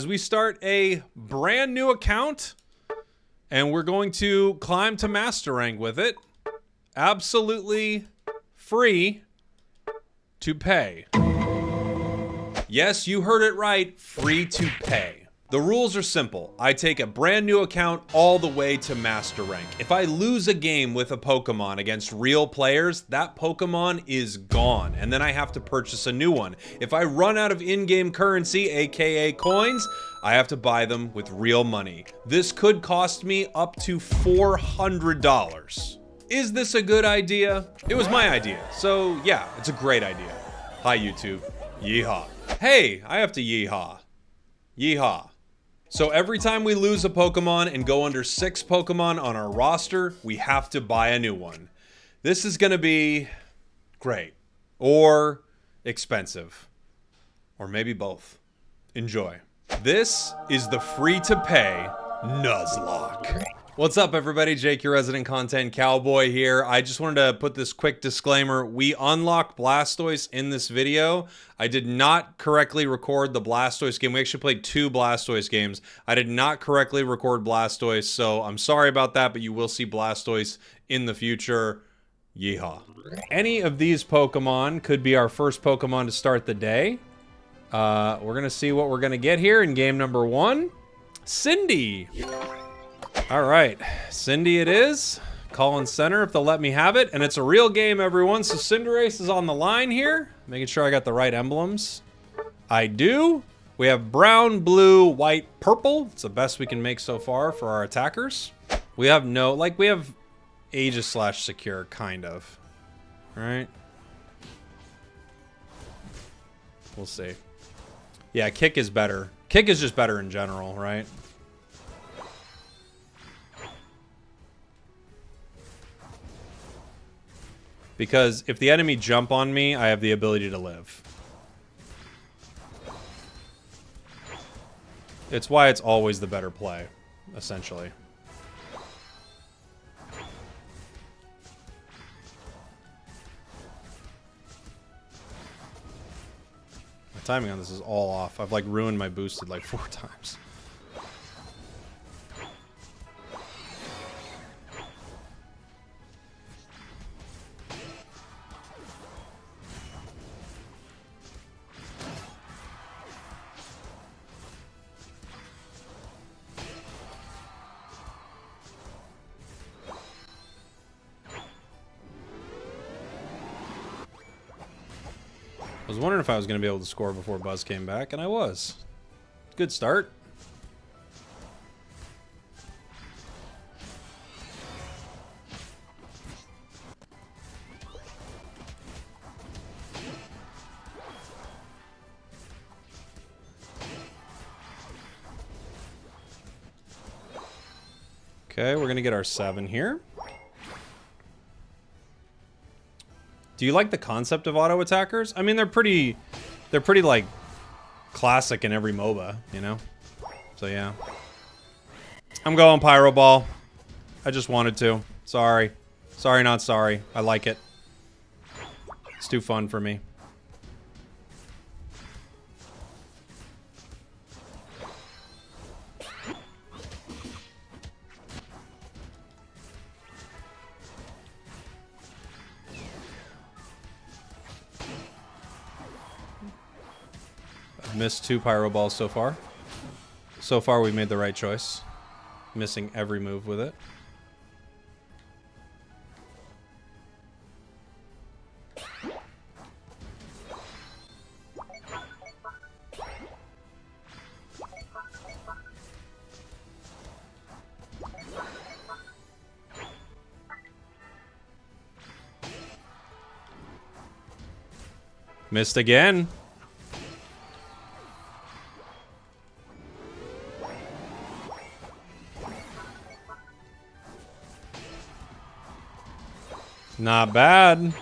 As we start a brand new account and we're going to climb to master rank with it. Absolutely free to pay. Yes, you heard it right, free to pay. The rules are simple. I take a brand new account all the way to master rank. If I lose a game with a Pokemon against real players, that Pokemon is gone, and then I have to purchase a new one. If I run out of in-game currency, aka coins, I have to buy them with real money. This could cost me up to $400. Is this a good idea? It was my idea, so yeah, it's a great idea. Hi YouTube, yeehaw. Hey, I have to yeehaw. Yeehaw. So every time we lose a Pokemon and go under six Pokemon on our roster, we have to buy a new one. This is going to be great or expensive or maybe both. Enjoy. This is the free to pay Nuzlocke. What's up, everybody? Jake, your resident content cowboy here. I just wanted to put this quick disclaimer. We unlocked Blastoise in this video. I did not correctly record the Blastoise game. We actually played two Blastoise games. I did not correctly record Blastoise, so I'm sorry about that, but you will see Blastoise in the future. Yeehaw. Any of these Pokemon could be our first Pokemon to start the day. Uh, we're going to see what we're going to get here in game number one. Cindy. All right, Cindy it is. Collin Center if they'll let me have it. And it's a real game, everyone. So Cinderace is on the line here. Making sure I got the right emblems. I do. We have brown, blue, white, purple. It's the best we can make so far for our attackers. We have no, like we have Aegis slash secure, kind of. All right. We'll see. Yeah, kick is better. Kick is just better in general, right? Because if the enemy jump on me, I have the ability to live. It's why it's always the better play, essentially. My timing on this is all off. I've like ruined my boosted like four times. If I was going to be able to score before Buzz came back, and I was. Good start. Okay, we're going to get our seven here. Do you like the concept of auto attackers? I mean, they're pretty, they're pretty like classic in every MOBA, you know? So yeah. I'm going Pyro Ball. I just wanted to. Sorry. Sorry, not sorry. I like it. It's too fun for me. Two Pyro Balls so far. So far, we made the right choice. Missing every move with it. Missed again. Not bad.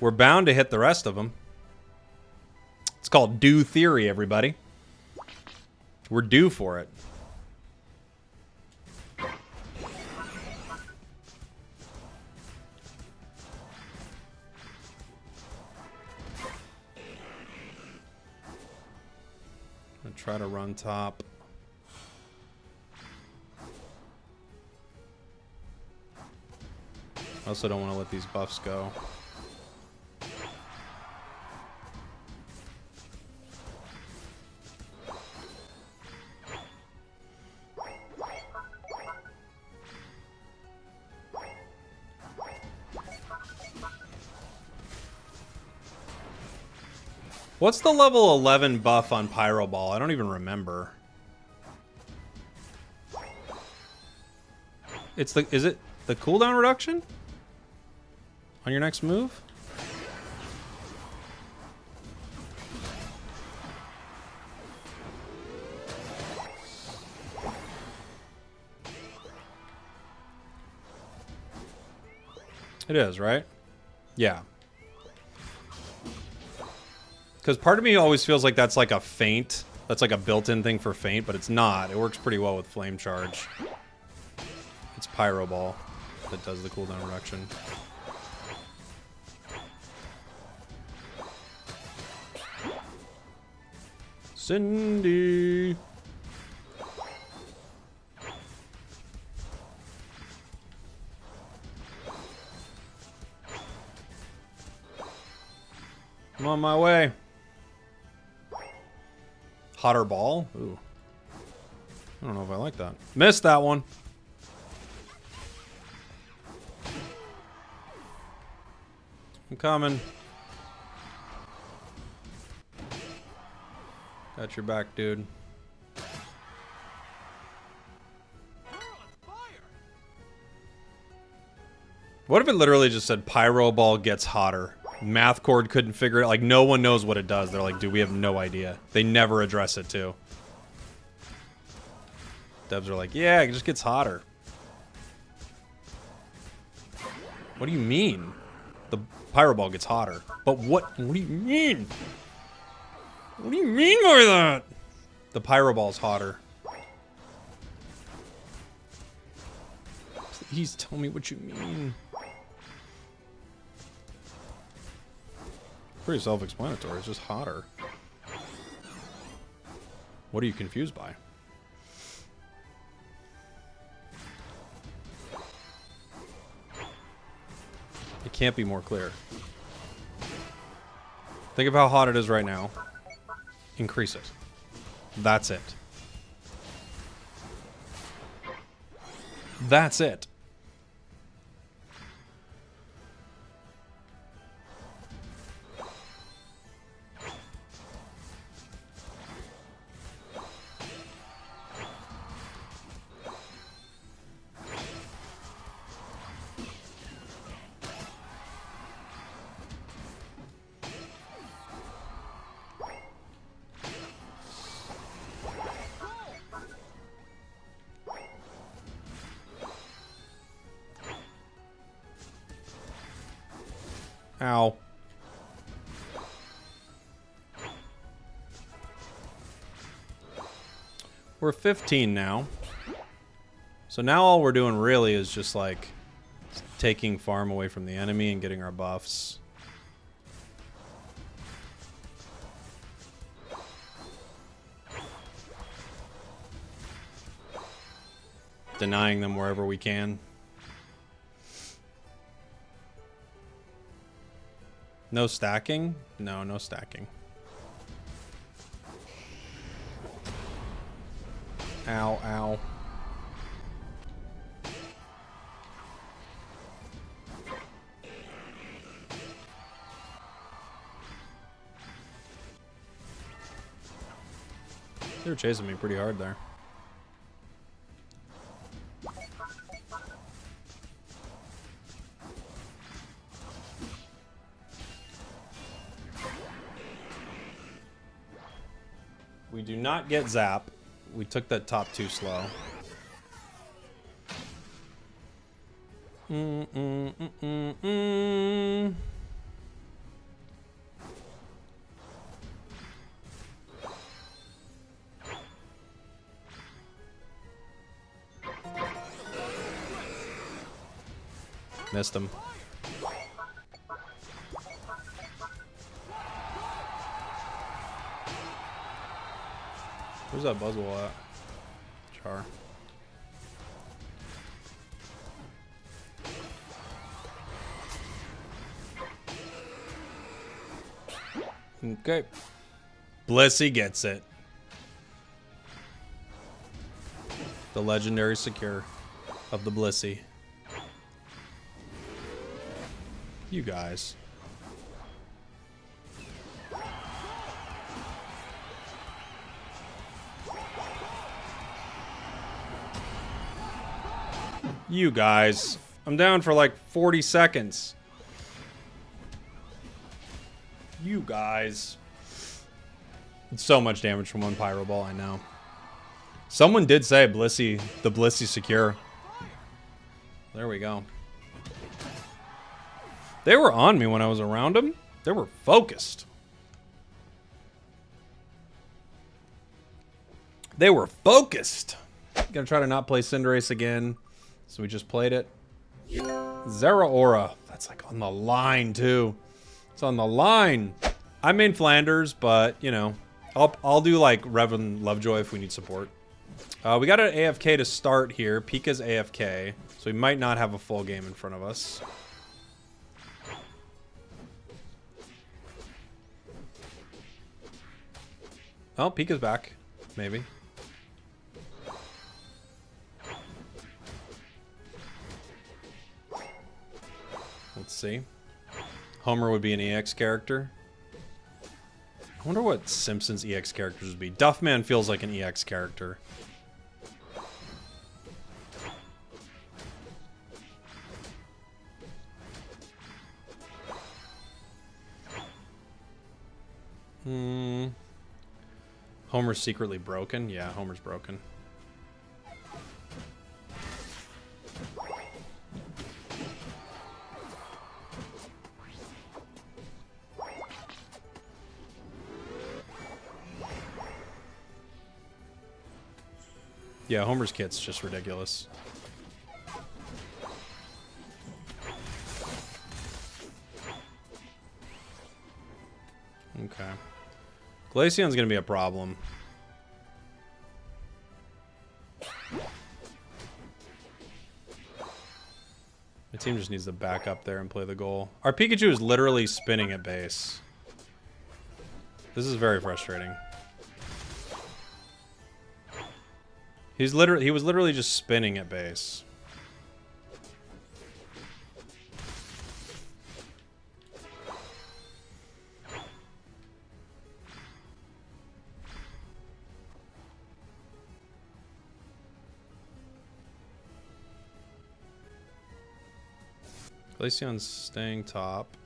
We're bound to hit the rest of them. It's called due theory, everybody. We're due for it. try to run top. I also don't want to let these buffs go. What's the level 11 buff on Pyro Ball? I don't even remember. It's the is it the cooldown reduction on your next move? It is, right? Yeah. Because part of me always feels like that's like a feint. That's like a built-in thing for feint, but it's not. It works pretty well with Flame Charge. It's Pyro Ball that does the cooldown reduction. Cindy! I'm on my way. Hotter ball? Ooh. I don't know if I like that. Missed that one. I'm coming. Got your back, dude. What if it literally just said Pyro Ball gets hotter? Math Cord couldn't figure it. Like, no one knows what it does. They're like, dude, we have no idea. They never address it, too. Devs are like, yeah, it just gets hotter. What do you mean? The Pyro Ball gets hotter. But what, what do you mean? What do you mean by that? The Pyro Ball's hotter. Please tell me what you mean. Pretty self-explanatory. It's just hotter. What are you confused by? It can't be more clear. Think of how hot it is right now. Increase it. That's it. That's it. 15 now. So now all we're doing really is just like taking farm away from the enemy and getting our buffs. Denying them wherever we can. No stacking? No, no stacking. Ow, ow. They were chasing me pretty hard there. We do not get zap. We took that top too slow. Mm -mm -mm. Missed him. Where's that Buzzwole at? Char. Okay. Blissey gets it. The legendary secure of the Blissey. You guys. You guys. I'm down for like 40 seconds. You guys. It's so much damage from one Pyro Ball, I know. Someone did say Blissey, the Blissey secure. There we go. They were on me when I was around them. They were focused. They were focused. Gonna try to not play Cinderace again. So we just played it. Zeraora. That's like on the line too. It's on the line. I'm in Flanders, but you know, I'll I'll do like Reverend Lovejoy if we need support. Uh, we got an AFK to start here. Pika's AFK, so we might not have a full game in front of us. Oh, Pika's back. Maybe. Let's see. Homer would be an EX character. I wonder what Simpsons EX characters would be. Duffman feels like an EX character. Hmm. Homer's secretly broken? Yeah, Homer's broken. Yeah, Homer's kit's just ridiculous. Okay. Glaceon's gonna be a problem. My team just needs to back up there and play the goal. Our Pikachu is literally spinning at base. This is very frustrating. He's literally he was literally just spinning at base. Glaceon's staying top.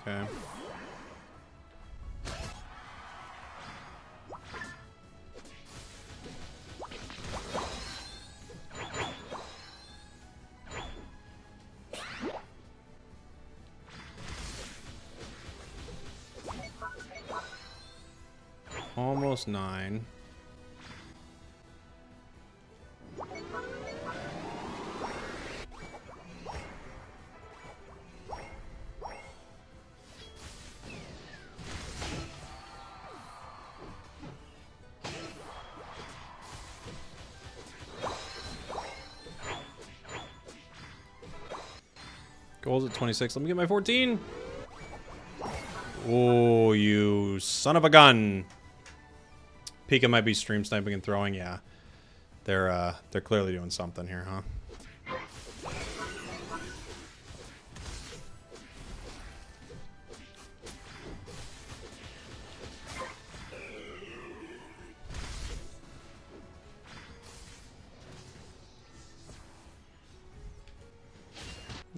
Okay. Almost nine. Goals at 26. Let me get my 14. Oh, you son of a gun. Pika might be stream sniping and throwing. Yeah, they're uh, they're clearly doing something here, huh?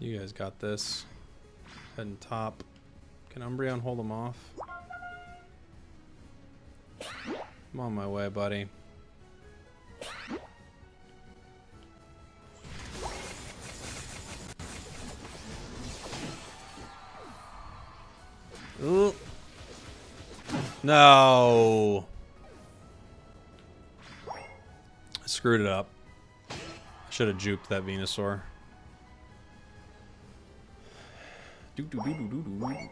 You guys got this. Head and top. Can Umbreon hold them off? I'm on my way, buddy. Ooh. No. I screwed it up. I should have juked that Venusaur.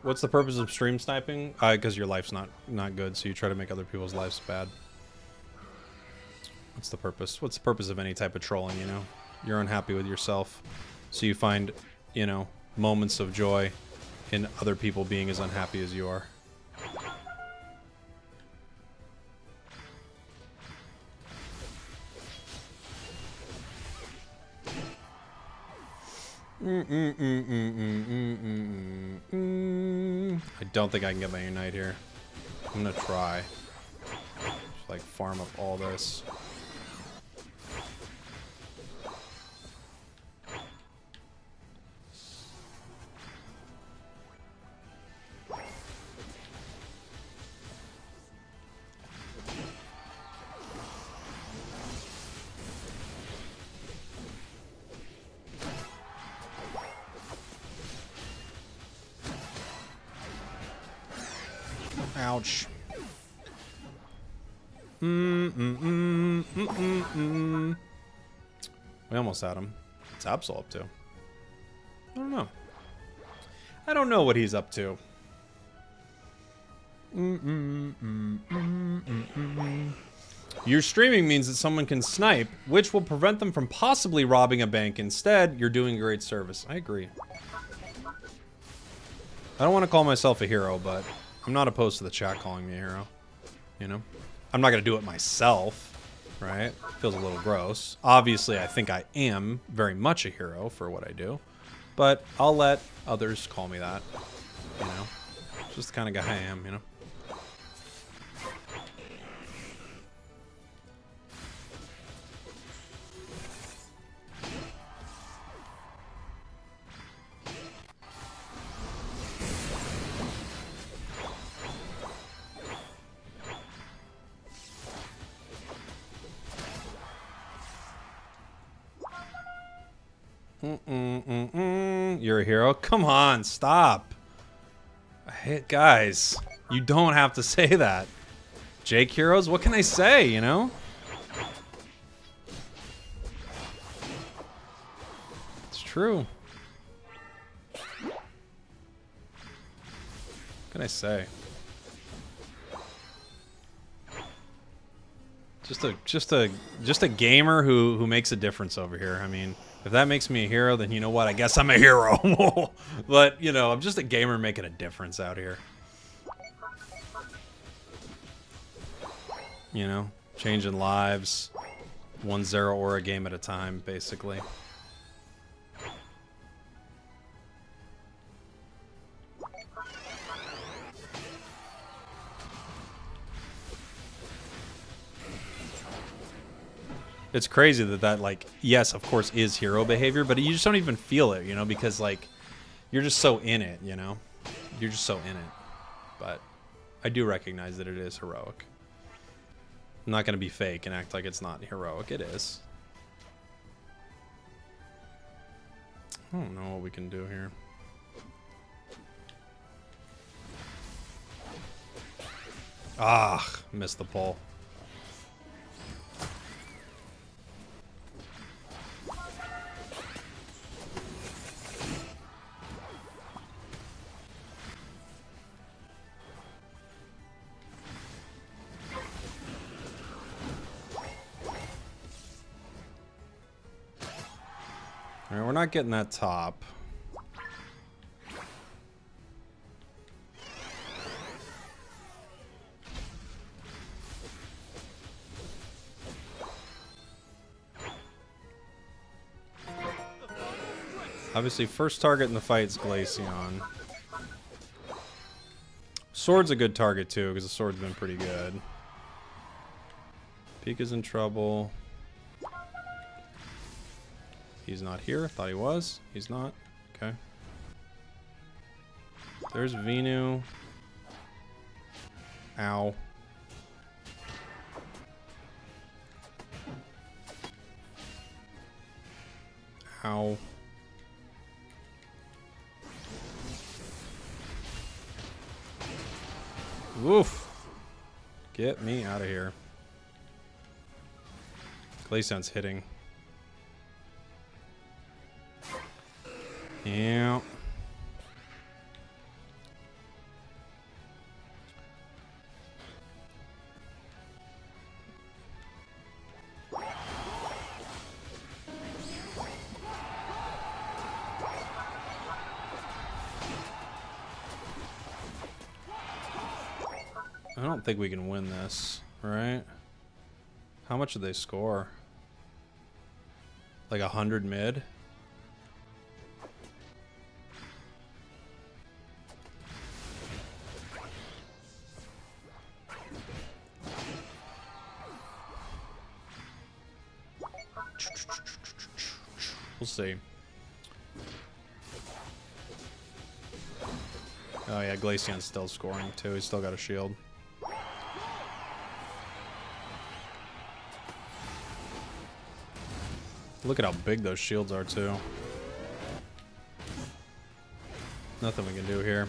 What's the purpose of stream sniping? Uh, because your life's not not good, so you try to make other people's lives bad. What's the purpose? What's the purpose of any type of trolling, you know? You're unhappy with yourself, so you find, you know, moments of joy in other people being as unhappy as you are. I don't think I can get my Unite here. I'm gonna try. Just like farm up all this. Ouch. Mm -mm -mm. We almost had him. What's Absol up to? I don't know. I don't know what he's up to. Your streaming means that someone can snipe, which will prevent them from possibly robbing a bank. Instead, you're doing great service. I agree. I don't want to call myself a hero, but I'm not opposed to the chat calling me a hero. You know? I'm not going to do it myself, right? Feels a little gross. Obviously, I think I am very much a hero for what I do. But I'll let others call me that. You know? Just the kind of guy I am, you know? Come on, stop. Hate guys. You don't have to say that. Jake Heroes? What can I say, you know? It's true. What can I say? Just a just a just a gamer who who makes a difference over here. I mean, if that makes me a hero, then you know what? I guess I'm a hero. but, you know, I'm just a gamer making a difference out here. You know, changing lives, one Zeraora game at a time, basically. It's crazy that that like yes of course is hero behavior but you just don't even feel it you know because like you're just so in it you know? You're just so in it. But i do recognize that it is heroic. I'm not to be fake and act like it's not heroic. It is. I don't know what we can do here. Ah missed the pull not getting that top. Obviously, first target in the fight is Glaceon. Sword's a good target, too, because the sword's been pretty good. Pika's in trouble. He's not here. Thought he was. He's not. Okay. There's Venu. Ow. Ow. Woof. Get me out of here. Glaceon's hitting. Yeah. I don't think we can win this, right? How much did they score? Like a hundred mid? Glaceon's still scoring too. He's still got a shield. Look at how big those shields are too. Nothing we can do here.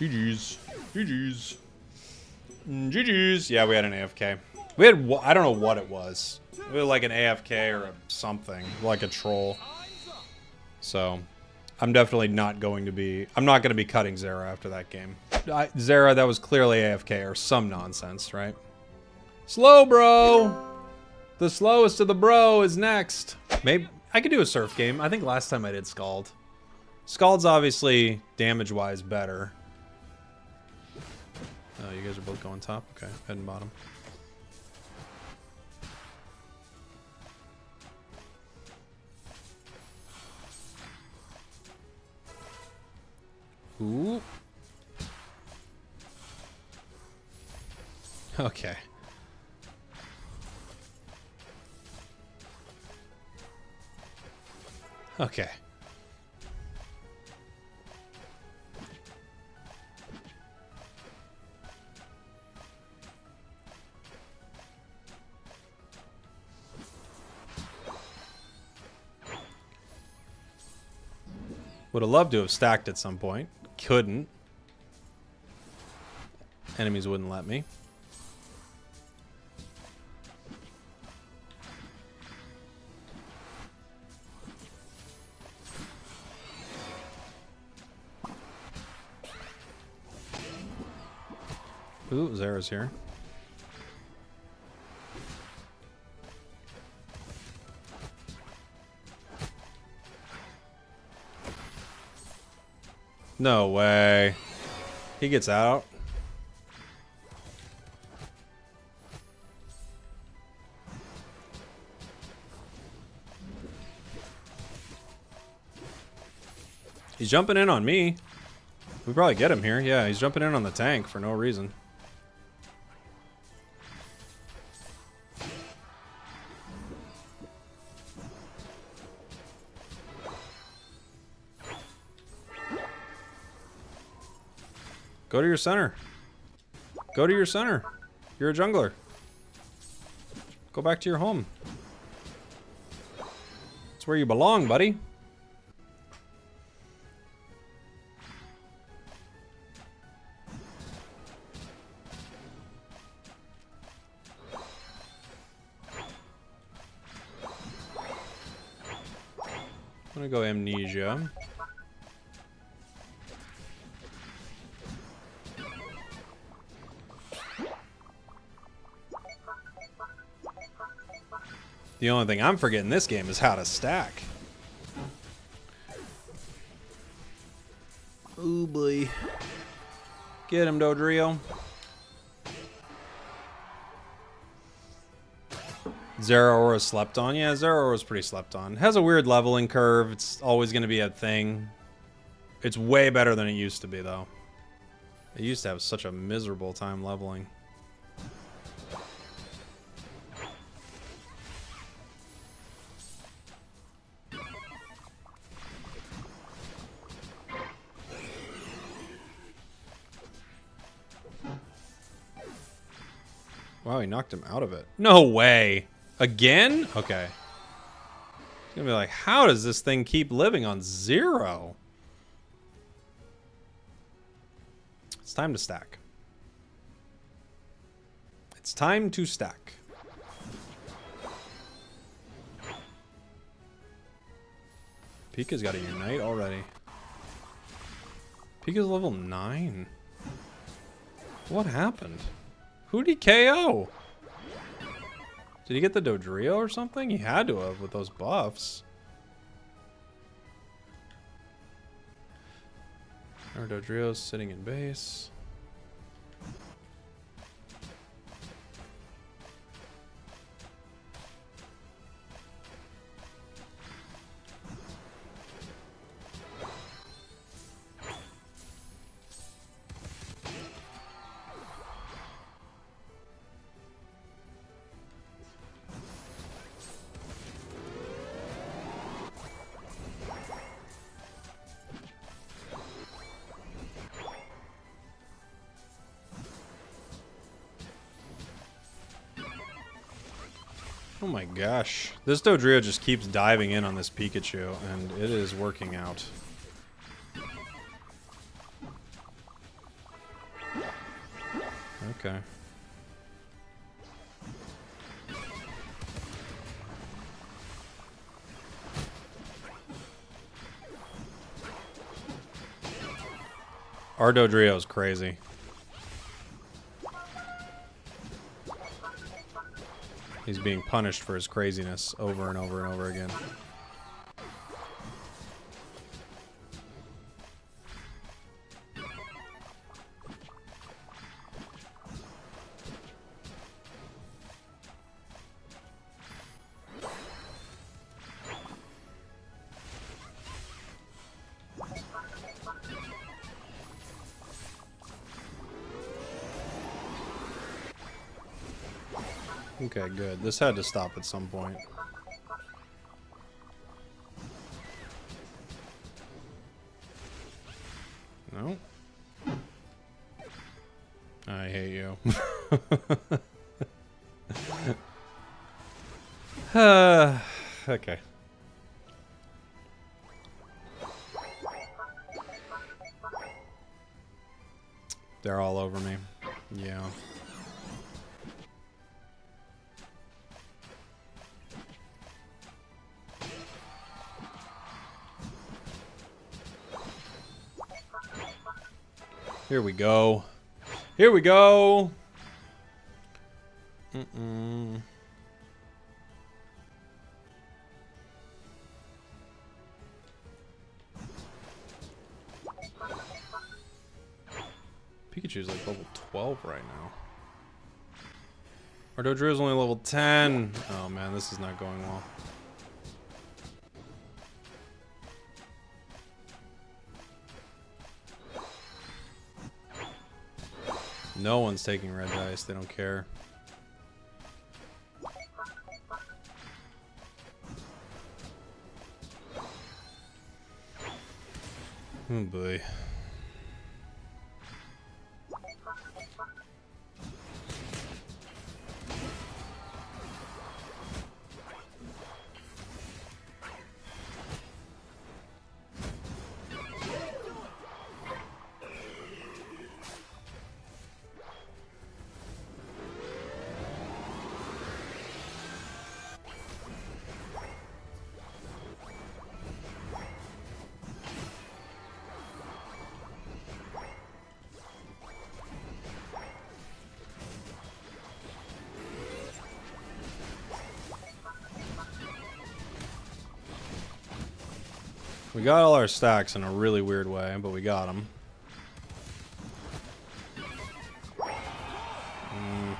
GG's. GG's. GG's. Yeah, we had an AFK. We had, I don't know what it was. We had like an AFK or something, like a troll. So, I'm definitely not going to be, I'm not going to be cutting Zera after that game. I, Zera, that was clearly AFK or some nonsense, right? Slowbro! The slowest of the bro is next. Maybe I could do a surf game. I think last time I did Scald. Scald's obviously damage-wise better. Oh, you guys are both going top? Okay, head and bottom. Ooh. Okay. Okay. Would have loved to have stacked at some point. Couldn't. Enemies wouldn't let me. Ooh, Zera's here. No way. He gets out. He's jumping in on me. We probably get him here. Yeah, he's jumping in on the tank for no reason. Go to your center. Go to your center. You're a jungler. Go back to your home. It's where you belong, buddy. I'm gonna go amnesia. The only thing I'm forgetting this game is how to stack. Oh boy. Get him, Dodrio. Zeraora slept on. Yeah, Zeraora's pretty slept on. Has a weird leveling curve. It's always going to be a thing. It's way better than it used to be, though. It used to have such a miserable time leveling. Knocked him out of it. No way. Again? Okay. It's gonna be like, how does this thing keep living on zero? It's time to stack. It's time to stack. Pika's got a Unite already. Pika's level 9. What happened? Who'd he KO? Did he get the Dodrio or something? He had to have with those buffs. Our Dodrio's sitting in base. Gosh. This Dodrio just keeps diving in on this Pikachu, and it is working out. Okay. Our Dodrio is crazy. He's being punished for his craziness over and over and over again. Good. This had to stop at some point. No. I hate you. okay. They're all over me. Yeah. Here we go. Here we go. Mm -mm. Pikachu's like level 12 right now. Our is only level 10. Oh man, this is not going well. No one's taking Regice. They don't care. Oh boy. We got all our stacks in a really weird way, but we got them. Mm.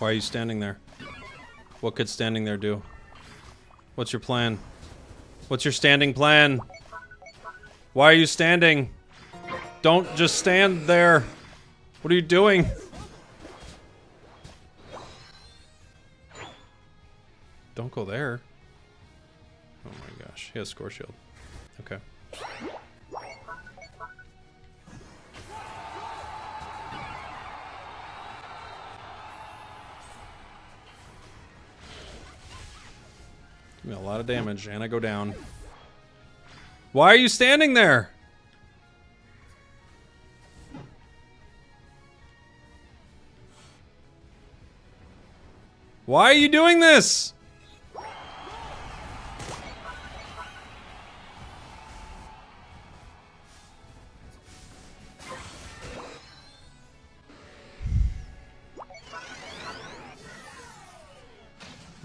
Why are you standing there? What could standing there do? What's your plan? What's your standing plan? Why are you standing? Don't just stand there. What are you doing? Don't go there. Oh my gosh. He has score shield. Okay. Give me a lot of damage and I go down. Why are you standing there? Why are you doing this?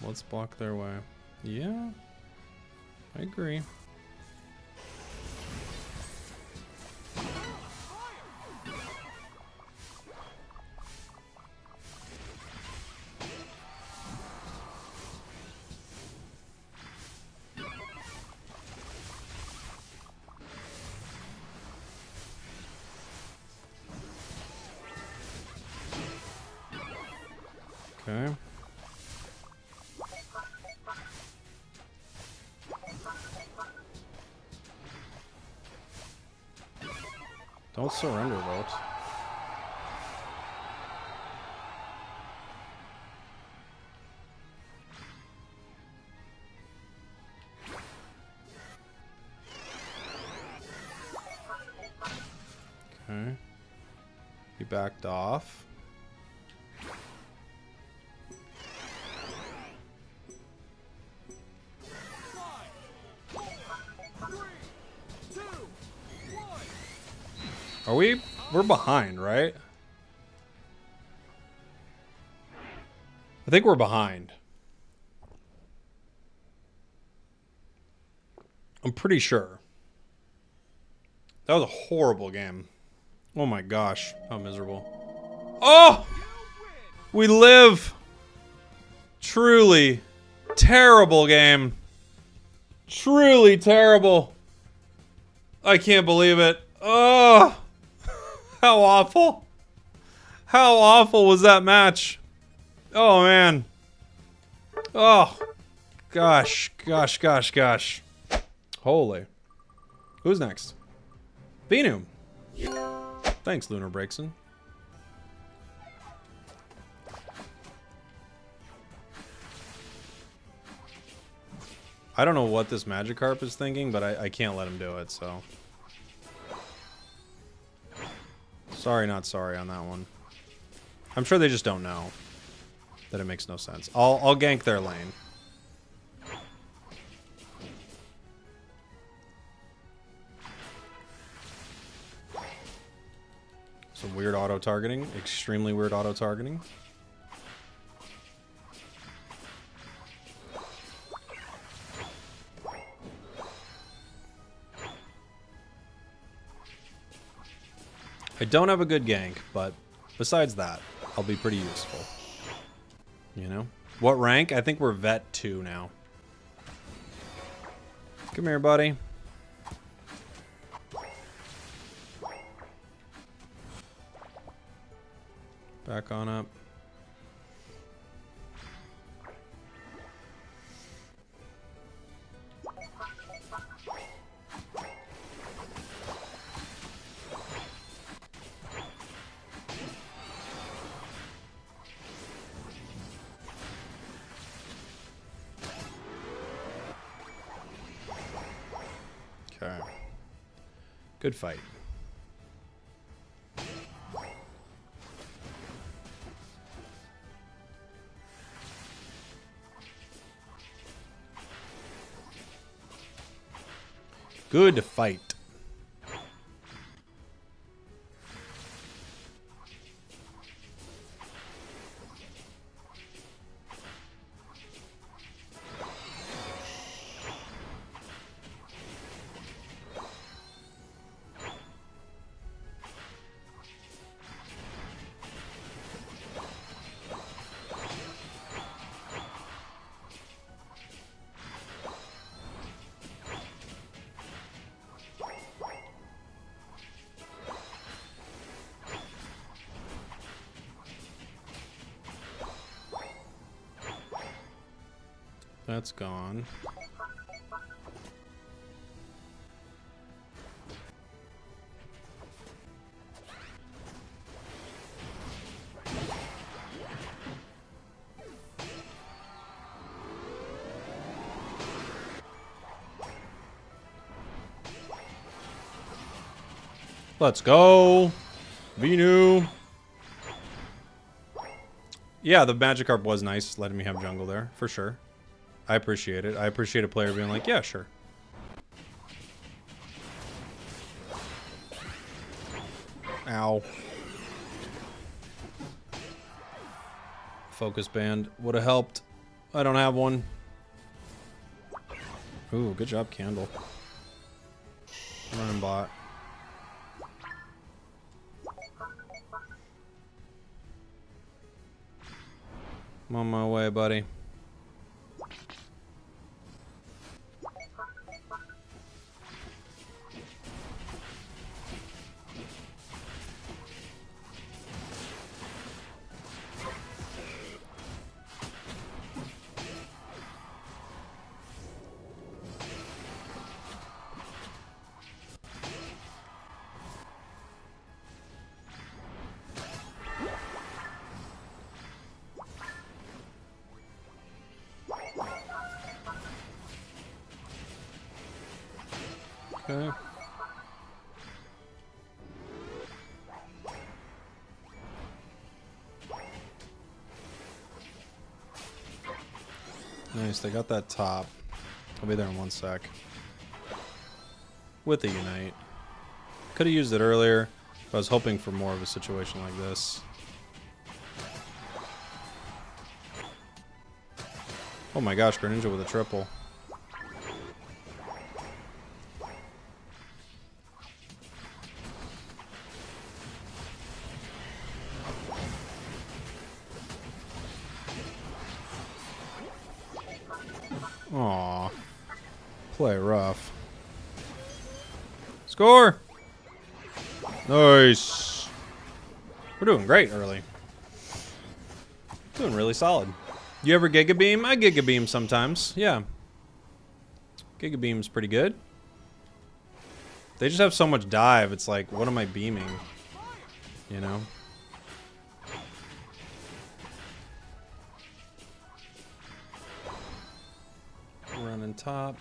Let's block their way. Yeah, I agree. Surrender We're behind, right? I think we're behind. I'm pretty sure. That was a horrible game. Oh my gosh, how miserable. Oh! We live! Truly terrible game. Truly terrible. I can't believe it. Oh! How awful. How awful was that match? Oh, man. Oh. Gosh, gosh, gosh, gosh. Holy. Who's next? Venu. Thanks, Lunar Breakson. I don't know what this Magikarp is thinking, but I, I can't let him do it, so... Sorry, not sorry on that one. I'm sure they just don't know that it makes no sense. I'll, I'll gank their lane. Some weird auto-targeting. Extremely weird auto-targeting. I don't have a good gank, but besides that, I'll be pretty useful. You know? What rank? I think we're vet 2 now. Come here, buddy. Back on up. Good fight. Good fight. That's gone. Let's go. Venu. Yeah, the Magikarp was nice letting me have jungle there, for sure. I appreciate it. I appreciate a player being like, yeah, sure. Ow. Focus band would have helped. I don't have one. Ooh, good job, Candle. Running bot. I'm on my way, buddy. Okay. Nice, they got that top. I'll be there in one sec. With the Unite. Could have used it earlier, but I was hoping for more of a situation like this. Oh my gosh, Greninja with a triple. Score! Nice. We're doing great early. Doing really solid. You ever Giga Beam? I Giga Beam sometimes. Yeah. Giga Beam's pretty good. They just have so much dive. It's like, what am I beaming? You know? Running top.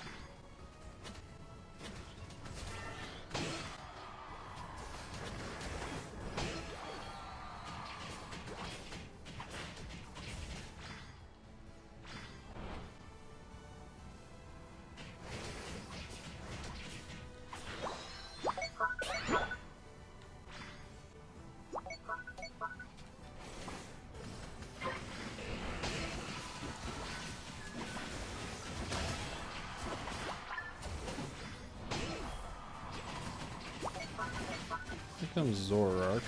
Zoroark.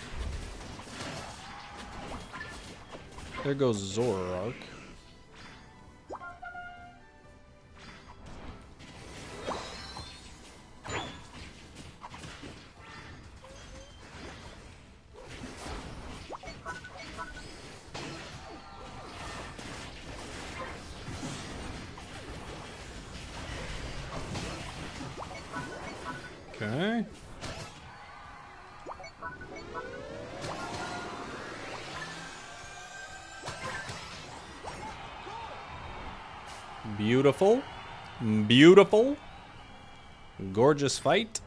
There goes Zoroark. Okay. Beautiful. Beautiful. Gorgeous fight.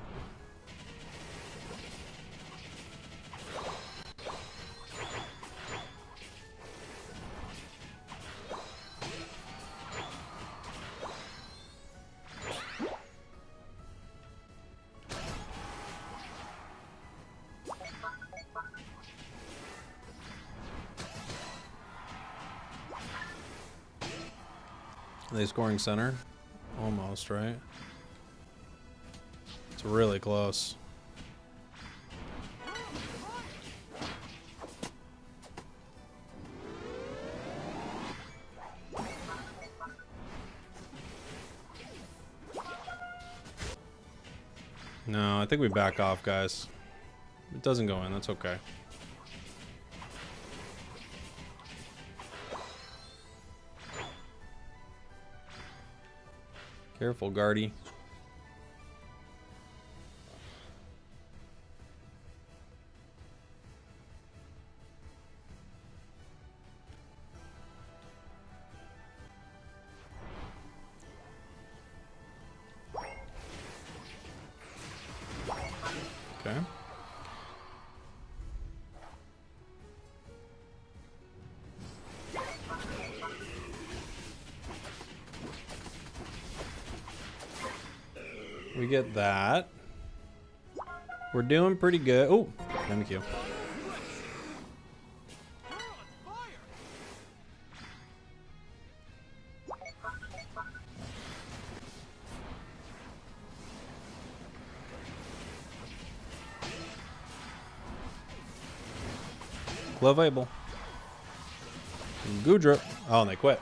Scoring center? Almost, right? It's really close. No, I think we back off, guys. It doesn't go in, that's okay. Careful, Guardy. That. We're doing pretty good. Oh, MQ. Glove able. Goodrip. Oh, and they quit.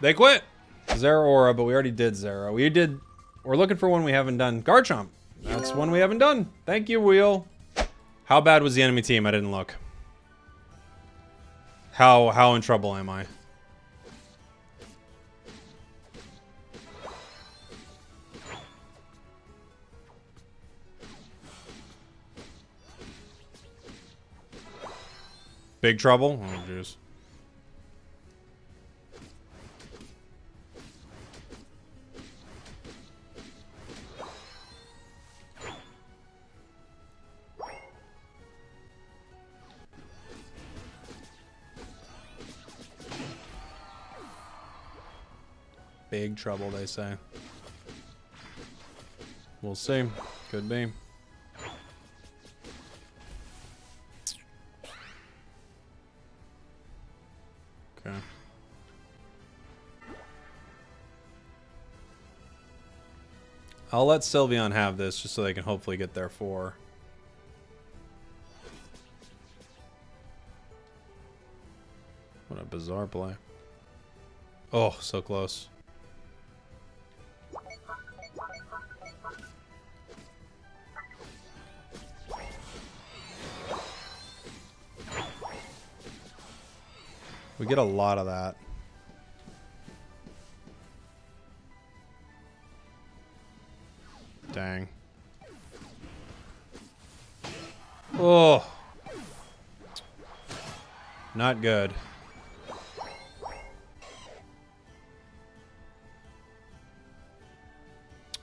They quit! Zeraora, but we already did Zero. We did we're looking for one we haven't done. Garchomp. That's one we haven't done. Thank you, Wheel. How bad was the enemy team? I didn't look. How how in trouble am I? Big trouble? Oh, jeez. Big trouble, they say. We'll see. Could be. Okay. I'll let Sylveon have this just so they can hopefully get their four. What a bizarre play. Oh, so close. We get a lot of that. Dang. Oh. Not good.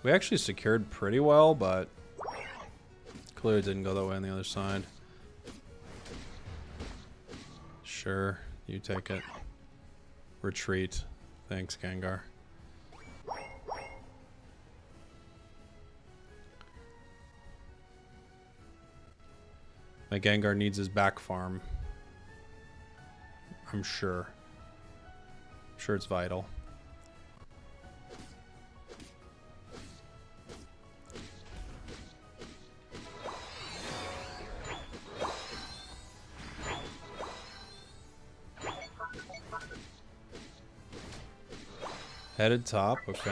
We actually secured pretty well, but clearly didn't go that way on the other side. Sure, you take it. Retreat. Thanks, Gengar. My Gengar needs his back farm. I'm sure. I'm sure it's vital. Headed top, okay.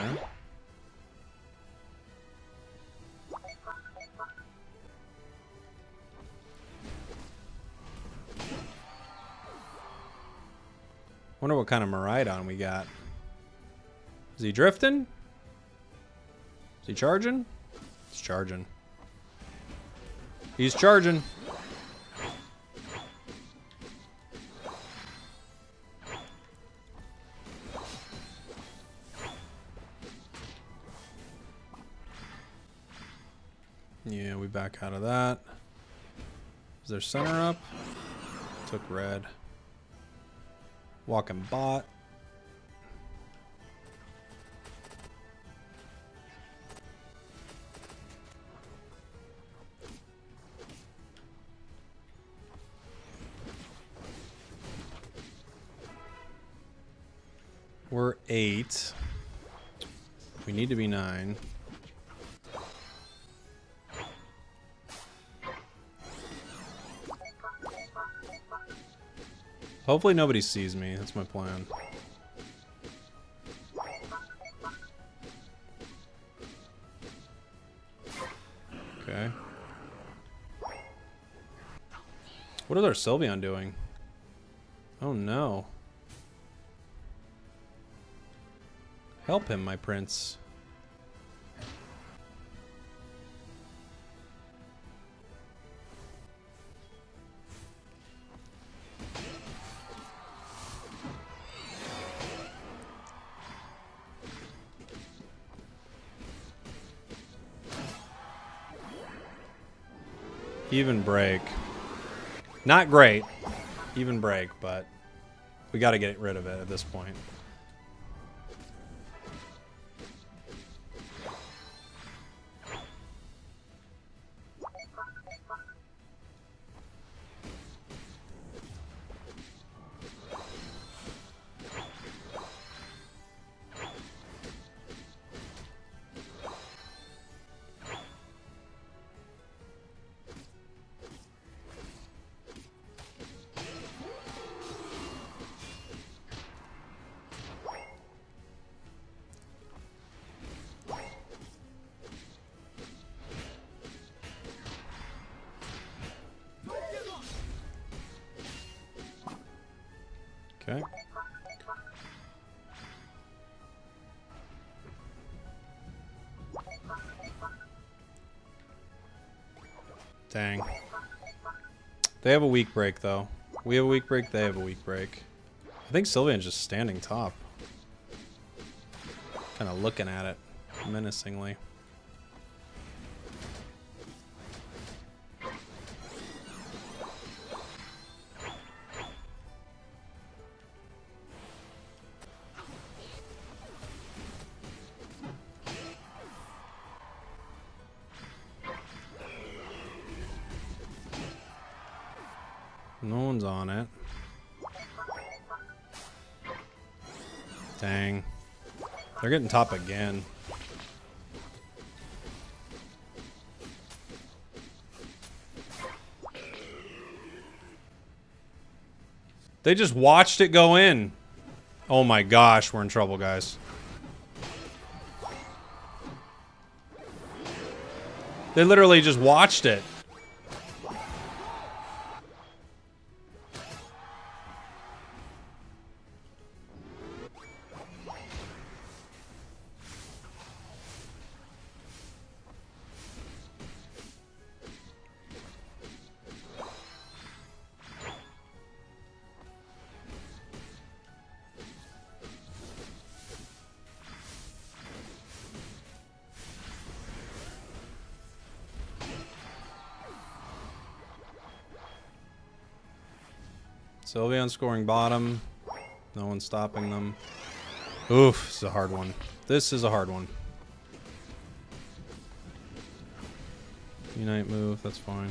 Wonder what kind of Miraidon we got. Is he drifting? Is he charging? He's charging. He's charging. Back out of that. Is there center up? Took red. Walking bot. We're eight. We need to be nine. Hopefully nobody sees me. That's my plan. Okay. What is our Sylveon doing? Oh no. Help him, my prince. Even break. Not great. Even break, but we got to get rid of it at this point. They have a weak break, though. We have a weak break, they have a weak break. I think Sylveon's just standing top. Kind of looking at it menacingly. They're top again. They just watched it go in. Oh my gosh, we're in trouble, guys. They literally just watched it. Sylveon scoring bottom. No one's stopping them. Oof, this is a hard one. This is a hard one. Unite move, that's fine.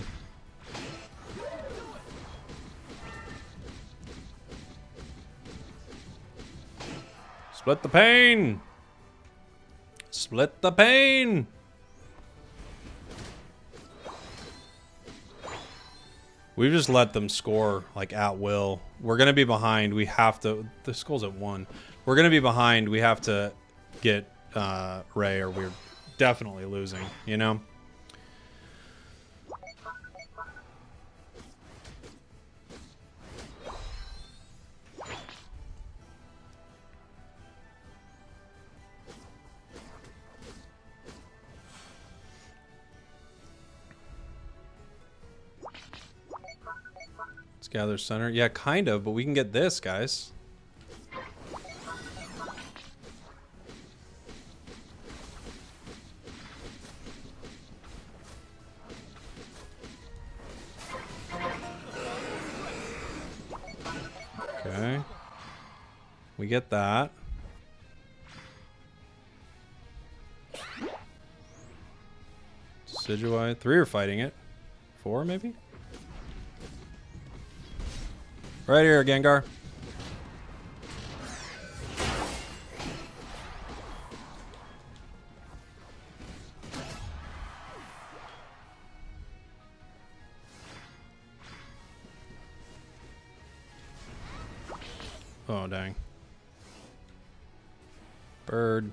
Split the pain! Split the pain! We've just let them score like at will. We're gonna be behind. We have to. The skull's at one. We're gonna be behind. We have to get uh, Ray, or we're definitely losing. You know. Gather center. Yeah, kind of, but we can get this, guys. Okay. We get that. Decidueye. Three are fighting it. Four, maybe? Right here, Gengar. Oh, dang. Bird.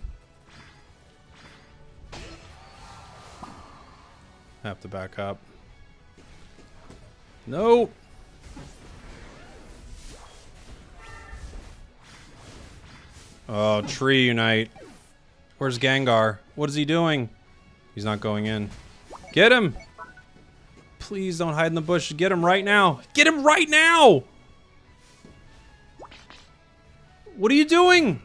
Have to back up. Nope. Oh, tree unite. Where's Gengar? What is he doing? He's not going in. Get him! Please don't hide in the bush. Get him right now. Get him right now! What are you doing?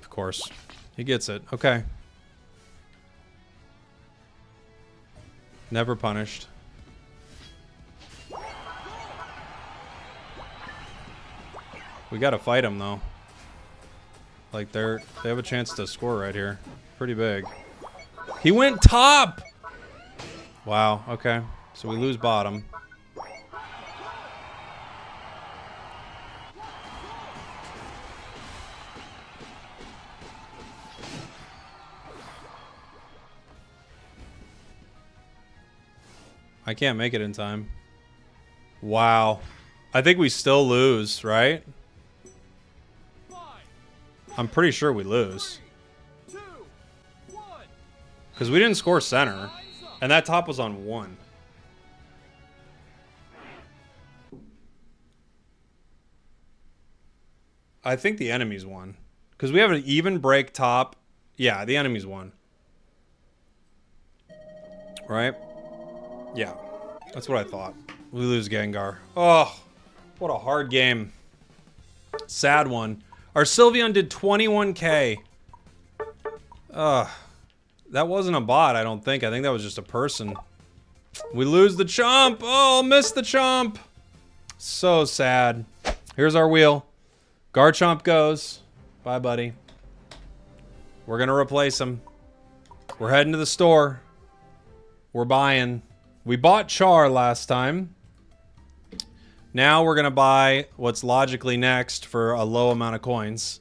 Of course. He gets it. Okay. Never punished. We gotta fight them though. Like they're they have a chance to score right here. Pretty big. He went top! Wow, okay. So we lose bottom. I can't make it in time. Wow. I think we still lose, right? I'm pretty sure we lose. Because we didn't score center. And that top was on one. I think the enemy's won. Because we have an even break top. Yeah, the enemy's won. Right? Yeah. That's what I thought. We lose Gengar. Oh, what a hard game. Sad one. Our Sylveon did 21k. Ugh. That wasn't a bot, I don't think. I think that was just a person. We lose the chomp. Oh, miss the chomp. So sad. Here's our wheel. Garchomp goes. Bye, buddy. We're going to replace him. We're heading to the store. We're buying. We bought Char last time. Now we're going to buy what's logically next for a low amount of coins.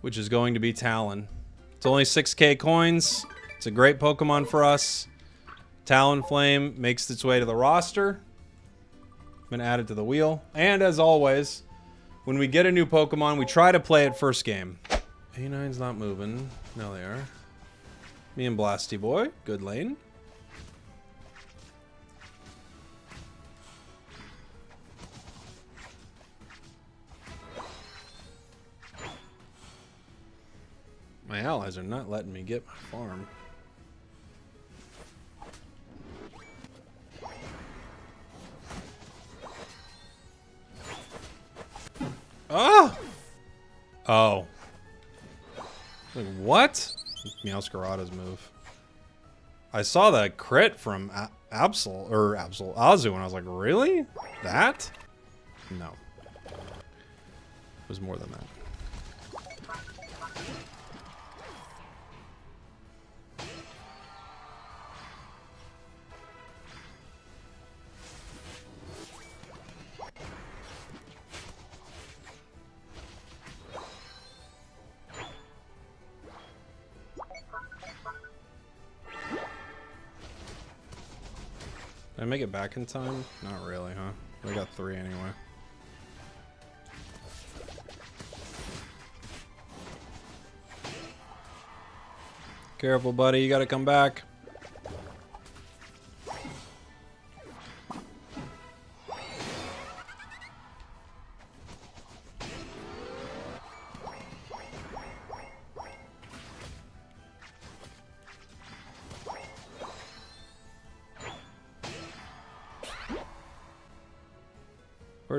Which is going to be Talon. It's only 6k coins. It's a great Pokemon for us. Talonflame makes its way to the roster. Been added to the wheel. And as always, when we get a new Pokemon, we try to play it first game. A9's not moving. Now they are. Me and Blasty Boy. Good lane. My allies are not letting me get my farm. Oh! Oh. Like, what? Meowscarada's move. I saw that crit from A Absol, or Absol, Azu, and I was like, really? That? No. It was more than that. Make it back in time? Not really, huh? We got three anyway. Careful, buddy. You gotta come back.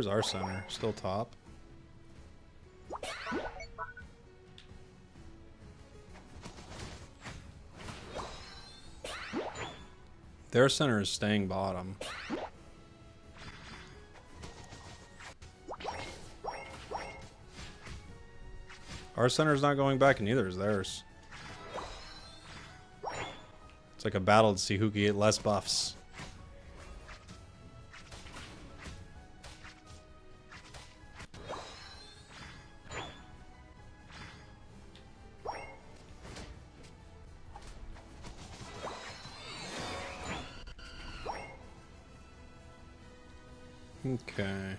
Where's our center? Still top? Their center is staying bottom. Our center is not going back, and neither is theirs. It's like a battle to see who can get less buffs. Okay.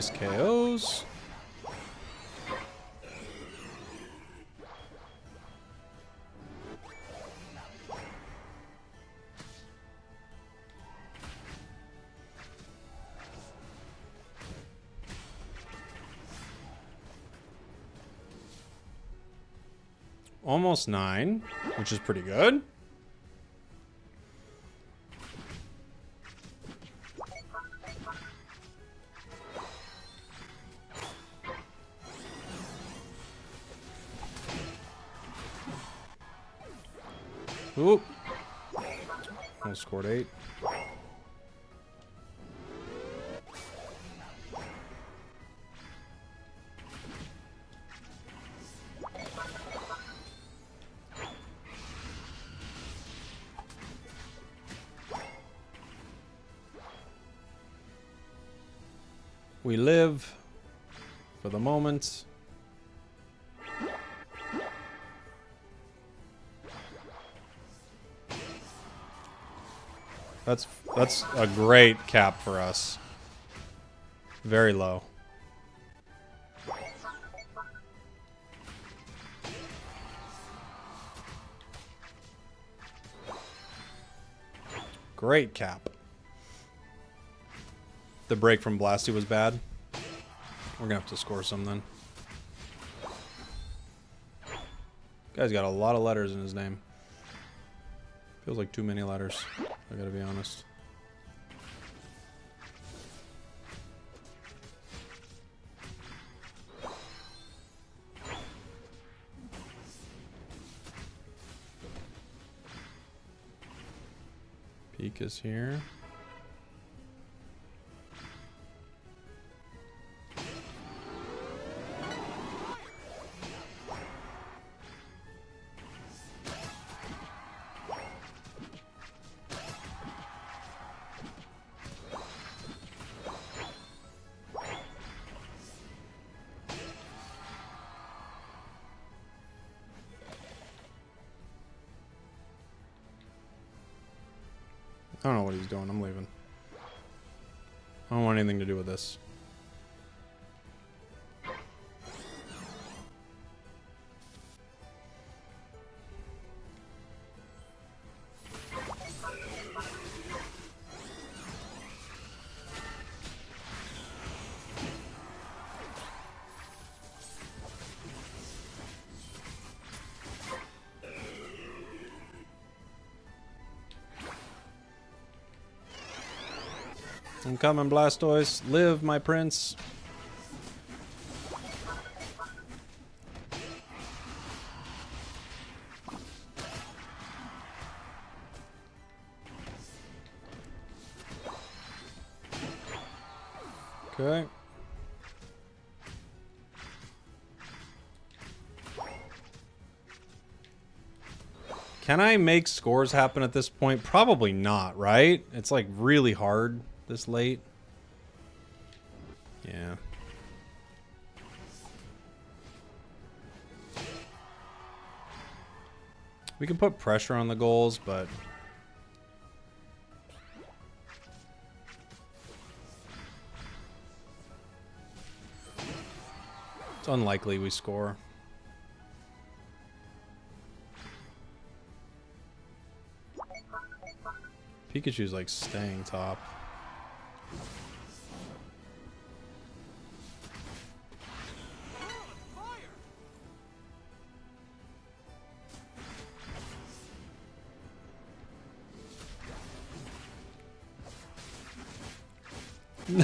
Nice KOs. Almost nine, which is pretty good. We live for the moment. That's that's a great cap for us. Very low. Great cap. The break from Blasty was bad. We're gonna have to score some then. Guy's got a lot of letters in his name. Feels like too many letters. I gotta be honest. Peek is here. This. Coming, Blastoise. Live, my prince. Okay. Can I make scores happen at this point? Probably not, right? It's like really hard this late. Yeah. We can put pressure on the goals, but... It's unlikely we score. Pikachu's like staying top.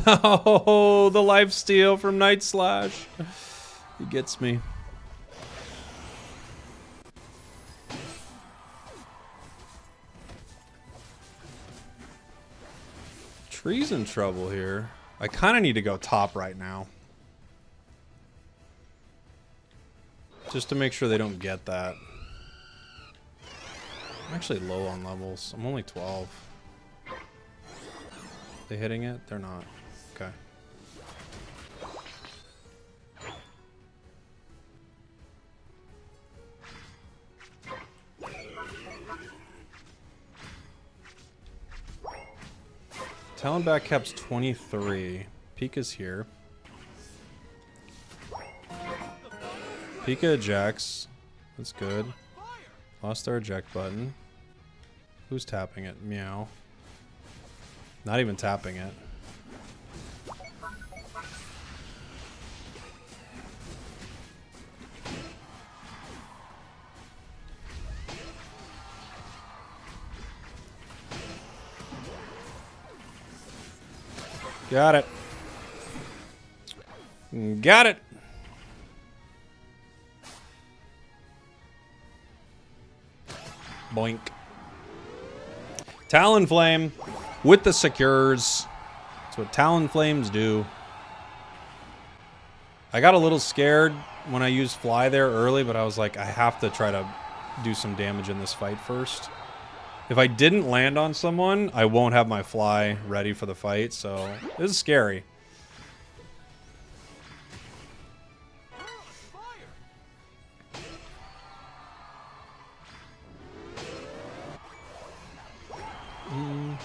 No, the life steal from Night Slash. He gets me. Tree's in trouble here. I kind of need to go top right now. Just to make sure they don't get that. I'm actually low on levels. I'm only 12. They hitting it? They're not. Talonback caps 23. Pika's here. Pika ejects. That's good. Lost our eject button. Who's tapping it? Meow. Not even tapping it. Got it. Got it. Boink. Talonflame with the secures. That's what Talonflames do. I got a little scared when I used Fly there early, but I was like, I have to try to do some damage in this fight first. If I didn't land on someone, I won't have my Fly ready for the fight, so this is scary. Mm,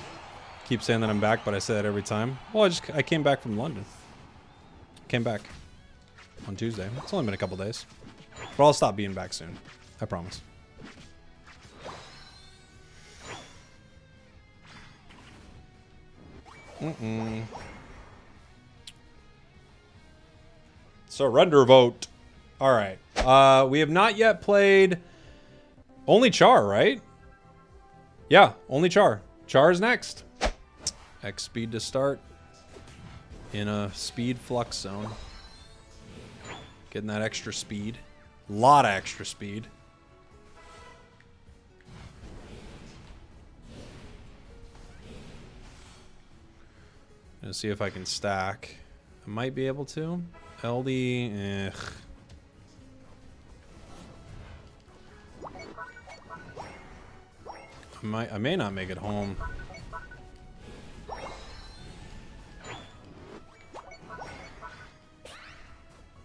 keep saying that I'm back, but I say that every time. Well, I just I came back from London. Came back on Tuesday. It's only been a couple days. But I'll stop being back soon. I promise. Mm-mm. Surrender vote. All right. Uh, we have not yet played only Char, right? Yeah, only Char. Char is next. X speed to start. In a speed flux zone. Getting that extra speed. A Lot of extra speed. Gonna see if I can stack. I might be able to. LD, eh. I might, I may not make it home.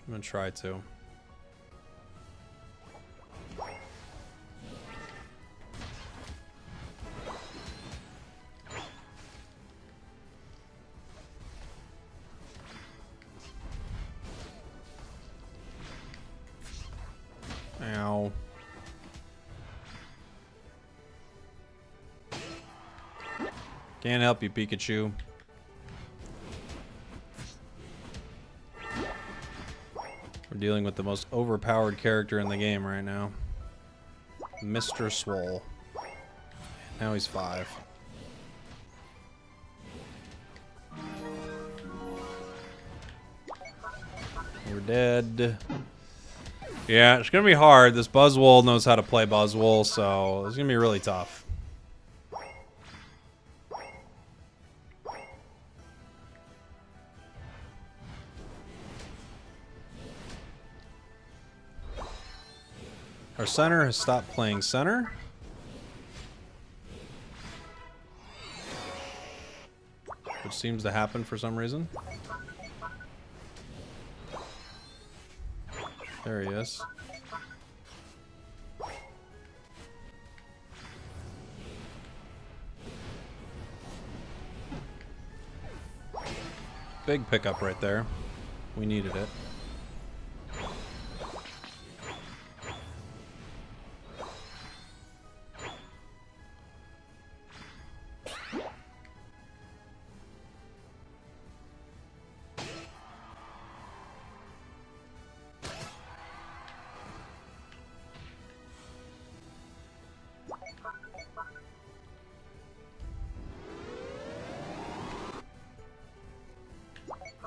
I'm gonna try to. Ow. Can't help you, Pikachu. We're dealing with the most overpowered character in the game right now. Mr. Swole. Now he's five. We're dead. Yeah, it's gonna be hard. This Buzzwole knows how to play Buzzwole, so it's gonna be really tough. Our center has stopped playing center. Which seems to happen for some reason. There he is. Big pickup right there. We needed it.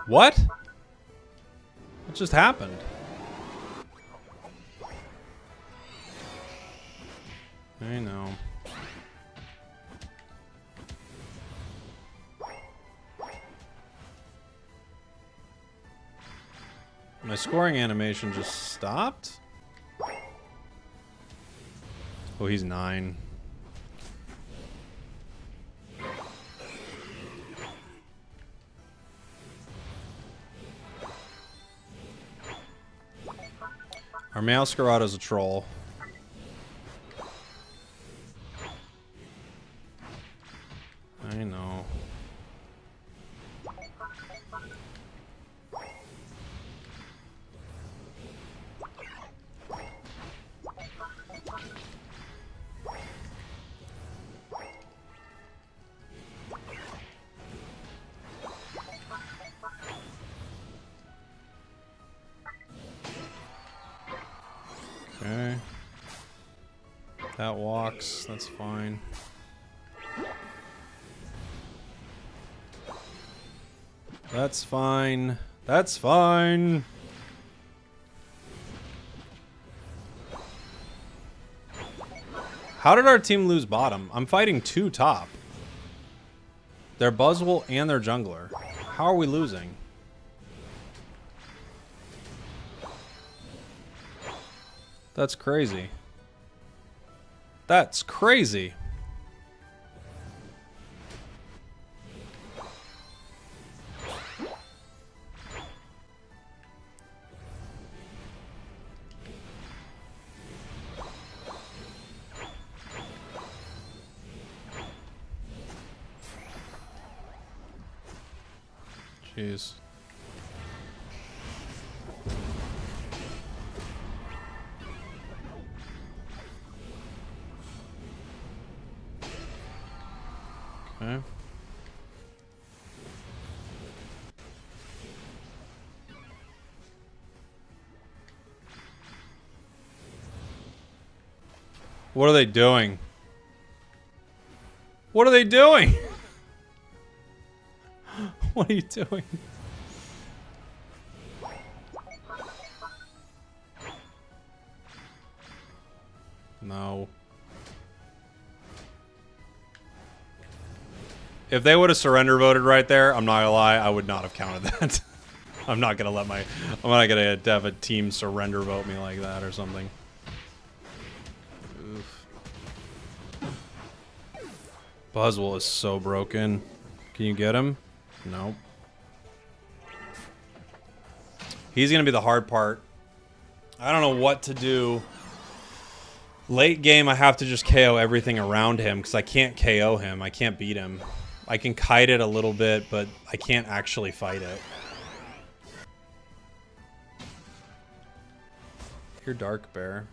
What? What just happened? I know. My scoring animation just stopped? Oh, he's nine. Our Meowscarada's a troll. That's fine. That's fine. How did our team lose bottom? I'm fighting two top. Their Buzzwole and their jungler. How are we losing? That's crazy. That's crazy. What are they doing? What are they doing? what are you doing? No. If they would have surrender voted right there, I'm not gonna lie, I would not have counted that. I'm not gonna let my, I'm not gonna have a team surrender vote me like that or something. Buzzwole is so broken. Can you get him? Nope. He's gonna be the hard part. I don't know what to do. Late game, I have to just KO everything around him because I can't KO him. I can't beat him. I can kite it a little bit, but I can't actually fight it. You're Dark Bear.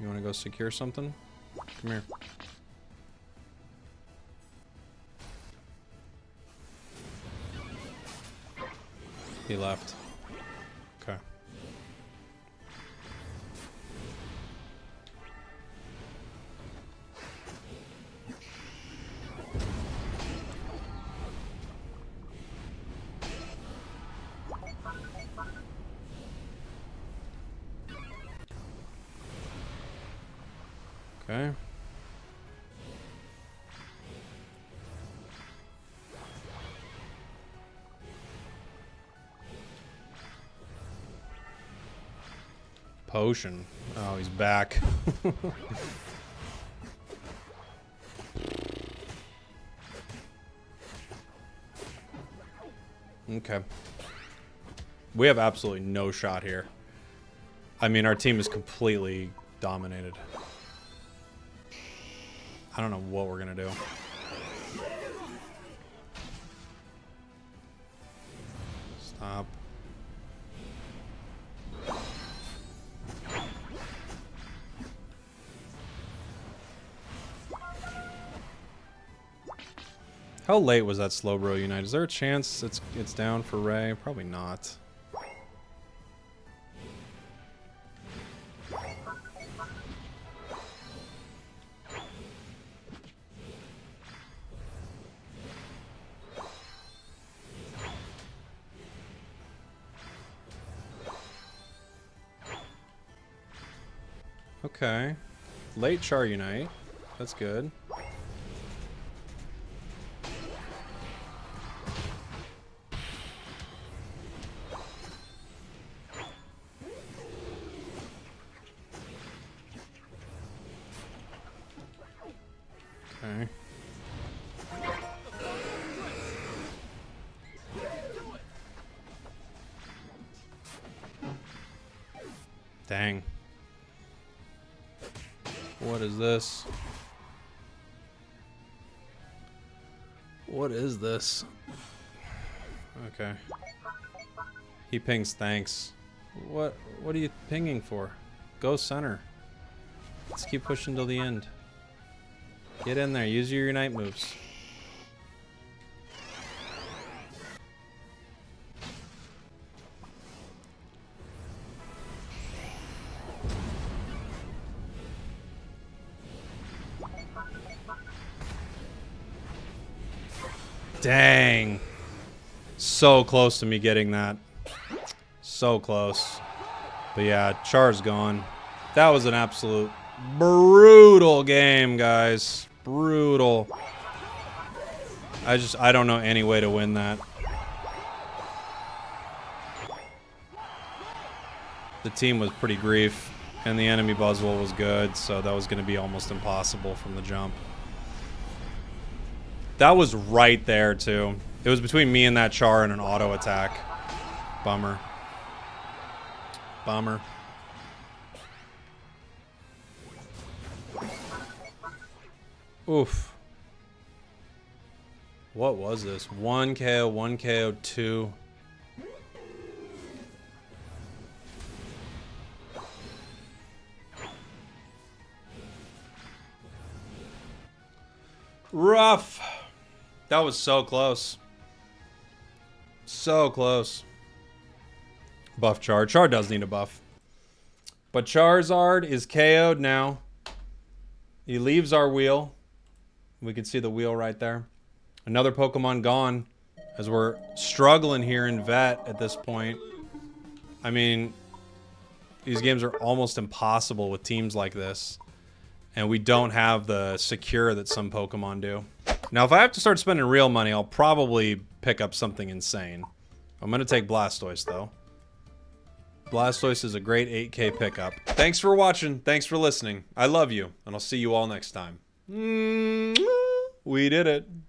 You want to go secure something? Come here. He left. Potion. Oh, he's back. okay. We have absolutely no shot here. I mean, our team is completely dominated. I don't know what we're gonna do. How late was that Slowbro Unite? Is there a chance it's it's down for Ray? Probably not. Okay. Late Char Unite. That's good. What is this? Okay. He pings thanks. What what are you pinging for? Go center. Let's keep pushing till the end. Get in there, use your unite moves. Dang. So close to me getting that. So close. But yeah, Char's gone. That was an absolute brutal game, guys. Brutal. I just, I don't know any way to win that. The team was pretty grief, and the enemy Buzzwole was good, so that was going to be almost impossible from the jump. That was right there, too. It was between me and that Char and an auto attack. Bummer. Bummer. Oof. What was this? 1 KO, 1 KO, 2. Rough. That was so close. So close. Buff Char. Char does need a buff. But Charizard is KO'd now. He leaves our wheel. We can see the wheel right there. Another Pokemon gone as we're struggling here in vet at this point. I mean, these games are almost impossible with teams like this. And we don't have the secure that some Pokemon do. Now, if I have to start spending real money, I'll probably pick up something insane. I'm going to take Blastoise, though. Blastoise is a great 8k pickup. Thanks for watching. Thanks for listening. I love you, and I'll see you all next time. Mm-hmm. We did it.